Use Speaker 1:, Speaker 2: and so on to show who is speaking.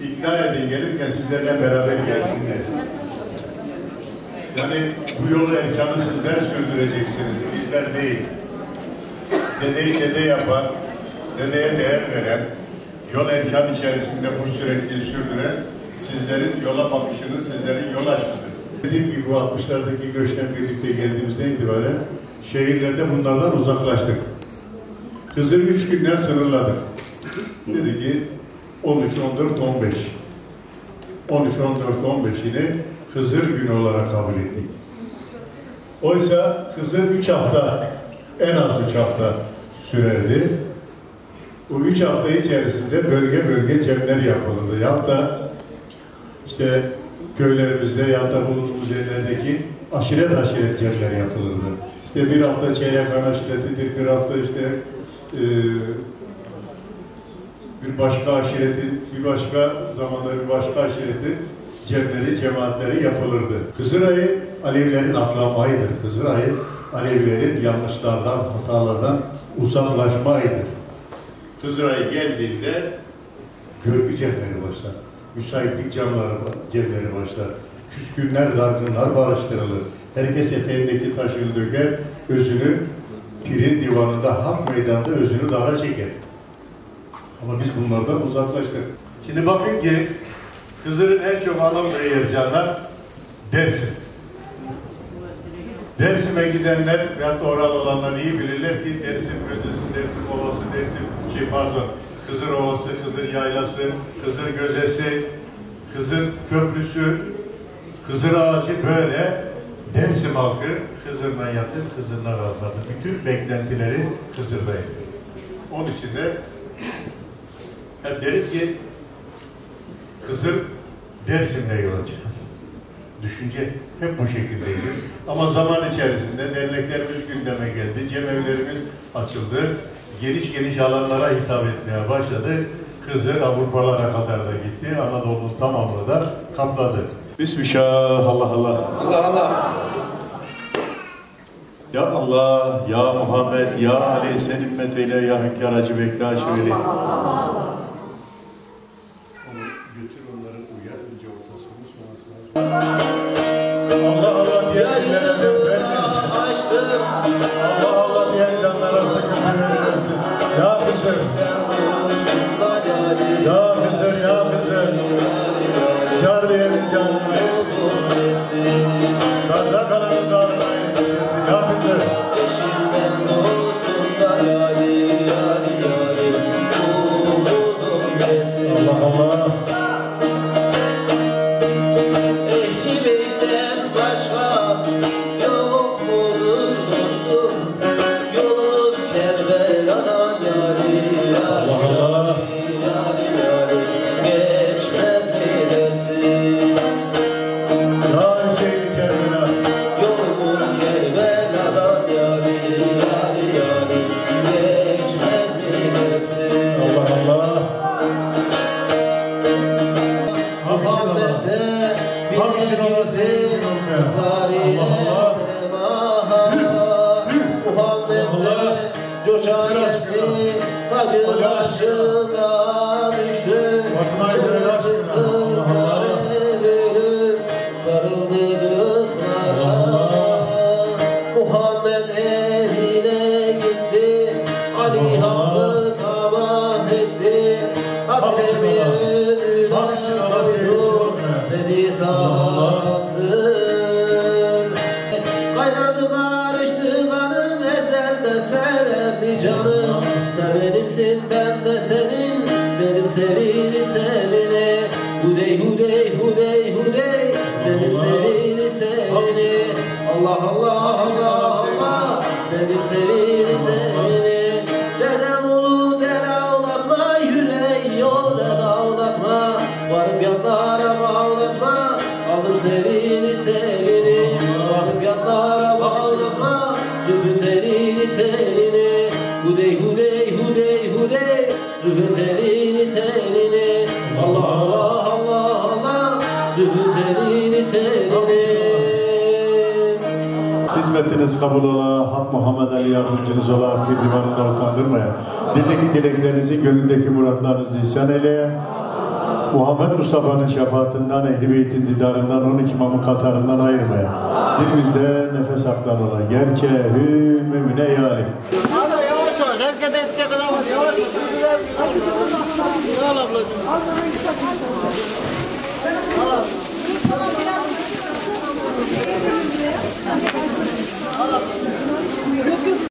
Speaker 1: İkna edin gelirken sizlerle beraber gelsinler. Yani bu yolu erkanı sizler sürdüreceksiniz, bizler değil. Dedeyi dede yapan, dedeye değer veren, yol erkan içerisinde bu sürekli sürdüren sizlerin yola bakışını, sizlerin yol aşkıdır. Dediğim gibi bu 60'lardaki göçten birlikte geldiğimizden itibaren şehirlerde bunlardan uzaklaştık. Kızı üç günden sınırladık. Dedi ki 13, 14, 15. 13, 14, 15'ini Hızır günü olarak kabul ettik. Oysa Hızır üç hafta, en az üç hafta sürerdi. Bu üç hafta içerisinde bölge bölge cemler yapılırdı. Ya da işte köylerimizde ya da bulunduğumuz yerlerdeki aşiret aşiret cemler yapılırdı. İşte bir hafta çeyrek han aşiretidir, bir hafta işte e, bir başka aşiretin, bir başka zamanda bir başka aşiretin cemleri, cemaatleri yapılırdı. Kızılay'ı Alevilerin aklanmayıdır. Kızılay'ı Alevilerin yanlışlardan, hatalardan uzaklaşmayıdır. Kızılay geldiğinde görgü cemleri başlar. Müsaitlik camları, cemleri başlar. Küskünler, dargınlar barıştırılır. Herkes eteğindeki taşını döker, özünü pirin divanında, hak meydanda özünü dara çeker. Ama biz bunlardan uzaklaştık. Şimdi bakın ki Hızır'ın en çok alındığı yer canlar Dersim. Dersim'e gidenler ve da oral olanlar iyi bilirler ki Dersim Müzesi, Dersim Ovası, Dersim, şey pardon, Kızır Ovası, Kızır Yaylası, Kızır Gözesi, Kızır Köprüsü, Kızır Ağacı böyle Dersim halkı Hızır'dan yatır, Hızır'dan kalkardı. Bütün beklentileri Hızır'daydı. Onun için de hep deriz ki Kızıl Dersim'de yola çıkar. Düşünce hep bu şekildeydi. Ama zaman içerisinde derneklerimiz gündeme geldi, cemevlerimiz açıldı. Geniş geniş alanlara hitap etmeye başladı. Kızıl Avrupalara kadar da gitti. Anadolu'nun tamamını da kapladı. Bismillah, Allah Allah.
Speaker 2: Allah Allah.
Speaker 1: Ya Allah, ya Muhammed, ya Ali sen ümmet eyle, ya hünkâr acı bekle aşıveli. Onu götür onları uyar, önce ortasını sonrasını. Allah Allah diye ellerine
Speaker 2: Açtım.
Speaker 1: Allah Allah diye canlara sıkıntı verirsin. Ya Hızır, Allah Allah
Speaker 2: sevini sevini Varıp yanlara bağlatma Zülfü telini telini Hudey hudey hudey hudey Zülfü telini telini Allah Allah Allah Allah Zülfü telini telini
Speaker 1: hizmetiniz kabul ola, Hak Muhammed Ali yardımcınız ola, bir divanında utandırmaya. Dildeki dileklerinizi, gönüldeki muratlarınızı ihsan eyleye. Muhammed Mustafa'nın şefaatinden, Ehli Beyt'in didarından, 12 imamın katarından ayırmaya. Dilimizde nefes haktan olan gerçeği mümine yalim.
Speaker 2: Hadi yavaş yavaş, herkese destek olamaz. Yavaş. Sağ ol ablacığım.